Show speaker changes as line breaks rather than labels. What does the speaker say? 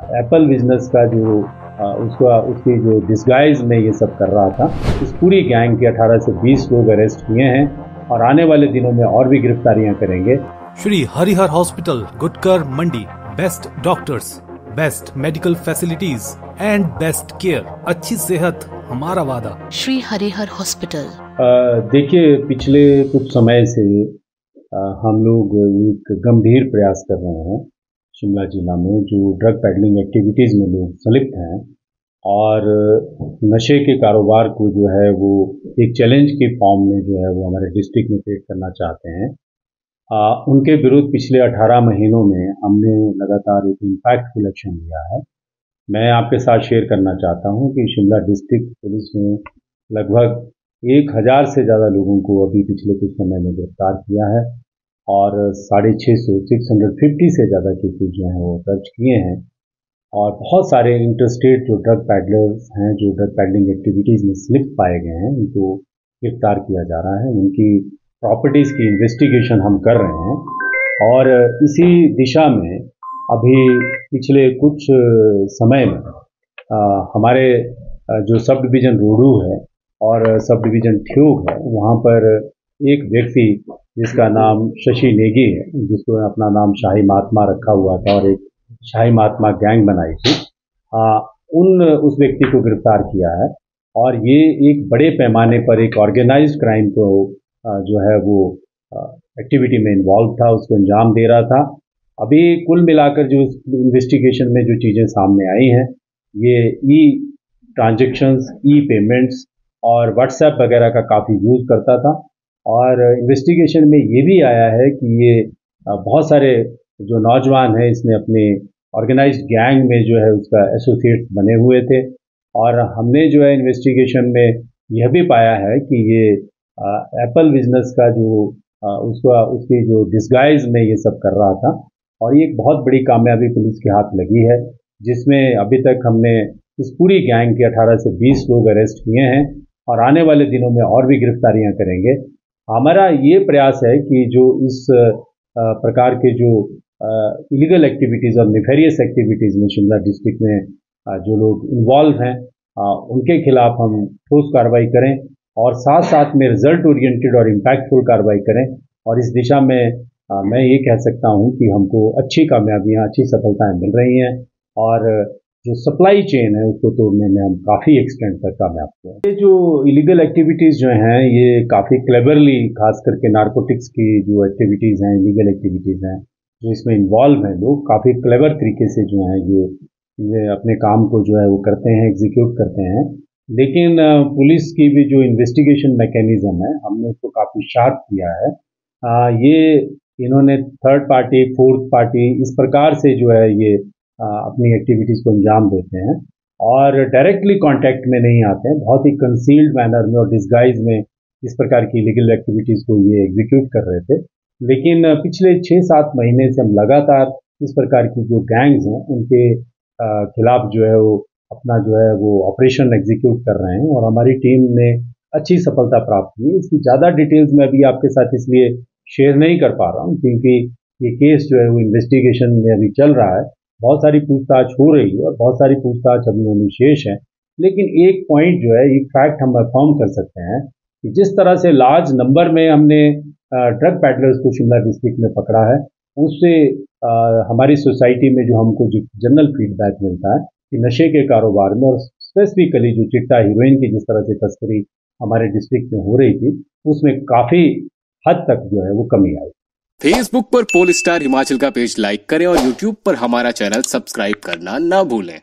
Apple business का जो उसका उसकी जो डिस्गाइज में ये सब कर रहा था इस पूरी गैंग के 18 से 20 लोग अरेस्ट किए हैं और आने वाले दिनों में और भी गिरफ्तारियाँ करेंगे।
Shri Harihar hospital Gutkar Mandi best doctors best medical facilities and best care अच्छी सेहत हमारा वादा।
श्री हरिहर हॉस्पिटल
देखिए पिछले कुछ समय से आ, हम लोग एक गंभीर प्रयास कर रहे हैं। शिमला जिला में जो ड्रग पैडलिंग एक्टिविटीज़ में लोग संलिप्त हैं और नशे के कारोबार को जो है वो एक चैलेंज के फॉर्म में जो है वो हमारे डिस्ट्रिक्ट में क्रिएट करना चाहते हैं। आ, उनके विरुद्ध पिछले 18 महीनों में हमने लगातार एक इम्पैक्टफुल एक्शन लिया है। मैं आपके साथ शेयर करना चाहता हूँ कि शिमला डिस्ट्रिक्ट पुलिस ने लगभग एक हज़ार से ज़्यादा लोगों को अभी पिछले कुछ समय में गिरफ़्तार किया है। और साढ़े छः सौ सिक्स हंड्रेड फिफ्टी से ज़्यादा केसेज जो हैं वो दर्ज किए हैं। और बहुत सारे इंटरस्टेट जो ड्रग पैडलर्स हैं, जो ड्रग पैडलिंग एक्टिविटीज़ में स्लिप पाए गए हैं, उनको गिरफ़्तार किया जा रहा है। उनकी प्रॉपर्टीज़ की इन्वेस्टिगेशन हम कर रहे हैं। और इसी दिशा में अभी पिछले कुछ समय में हमारे जो सब डिवीज़न रोडू है और सब डिवीज़न ठ्योग है, वहाँ पर एक व्यक्ति जिसका नाम शशि नेगी है जिसको अपना नाम शाही महात्मा रखा हुआ था और एक शाही महात्मा गैंग बनाई थी। आ, उन उस व्यक्ति को गिरफ़्तार किया है और ये एक बड़े पैमाने पर एक ऑर्गेनाइज्ड क्राइम को आ, जो है वो एक्टिविटी में इन्वॉल्व था उसको अंजाम दे रहा था। अभी कुल मिलाकर जो इन्वेस्टिगेशन में जो चीज़ें सामने आई हैं ये ई ट्रांजेक्शन्स ई पेमेंट्स और व्हाट्सएप वगैरह का काफ़ी यूज़ करता था। और इन्वेस्टिगेशन में ये भी आया है कि ये बहुत सारे जो नौजवान हैं इसने अपने ऑर्गेनाइज गैंग में जो है उसका एसोसिएट बने हुए थे। और हमने जो है इन्वेस्टिगेशन में यह भी पाया है कि ये एप्पल बिज़नेस का जो आ, उसका उसकी जो डिस्गाइज में ये सब कर रहा था। और ये एक बहुत बड़ी कामयाबी पुलिस के हाथ लगी है जिसमें अभी तक हमने इस पूरी गैंग के 18 से 20 लोग अरेस्ट किए हैं। और आने वाले दिनों में और भी गिरफ्तारियाँ करेंगे। हमारा ये प्रयास है कि जो इस प्रकार के जो इलीगल एक्टिविटीज़ और निफेरियस एक्टिविटीज़ में शिमला डिस्ट्रिक्ट में जो लोग इन्वॉल्व हैं उनके खिलाफ हम ठोस कार्रवाई करें और साथ साथ में रिज़ल्ट ओरिएंटेड और इम्पैक्टफुल कार्रवाई करें और इस दिशा में मैं ये कह सकता हूँ कि हमको अच्छी कामयाबियाँ, अच्छी सफलताएँ मिल रही हैं और जो सप्लाई चेन है उसको तोड़ने में हम काफ़ी एक्सटेंड तक कामयाब हुए ये जो इलीगल एक्टिविटीज़ जो हैं ये काफ़ी क्लेवरली खास करके नारकोटिक्स की जो एक्टिविटीज़ हैं इलीगल एक्टिविटीज़ हैं जो इसमें इन्वॉल्व हैं लोग काफ़ी क्लेवर तरीके से जो है ये ये अपने काम को जो है वो करते हैं एग्जीक्यूट करते हैं। लेकिन पुलिस की भी जो इन्वेस्टिगेशन मैकेनिज़्म है हमने उसको काफ़ी शार्प किया है। आ, ये इन्होंने थर्ड पार्टी फोर्थ पार्टी इस प्रकार से जो है ये अपनी एक्टिविटीज़ को अंजाम देते हैं और डायरेक्टली कांटेक्ट में नहीं आते हैं। बहुत ही कंसील्ड मैनर में और डिस्गाइज में इस प्रकार की लीगल एक्टिविटीज़ को ये एग्जीक्यूट कर रहे थे। लेकिन पिछले छः सात महीने से हम लगातार इस प्रकार की जो गैंग्स हैं, उनके खिलाफ जो है वो अपना जो है वो ऑपरेशन एग्जीक्यूट कर रहे हैं और हमारी टीम ने अच्छी सफलता प्राप्त की। इसकी ज़्यादा डिटेल्स मैं अभी आपके साथ इसलिए शेयर नहीं कर पा रहा हूँ, क्योंकि ये केस जो है वो इन्वेस्टिगेशन में अभी चल रहा है। बहुत सारी पूछताछ हो रही है और बहुत सारी पूछताछ अभी होनी शेष है। लेकिन एक पॉइंट जो है ये फैक्ट हम अफर्म कर सकते हैं कि जिस तरह से लार्ज नंबर में हमने ड्रग पैडलर्स को शिमला डिस्ट्रिक्ट में पकड़ा है, उससे हमारी सोसाइटी में जो हमको जो जनरल फीडबैक मिलता है कि नशे के कारोबार में और स्पेसिफिकली जो चिट्टा हीरोइन की जिस तरह से तस्करी हमारे डिस्ट्रिक्ट में हो रही थी, उसमें काफ़ी हद तक जो है वो कमी आई।
फेसबुक पर पोल स्टार हिमाचल का पेज लाइक करें और यूट्यूब पर हमारा चैनल सब्सक्राइब करना ना भूलें।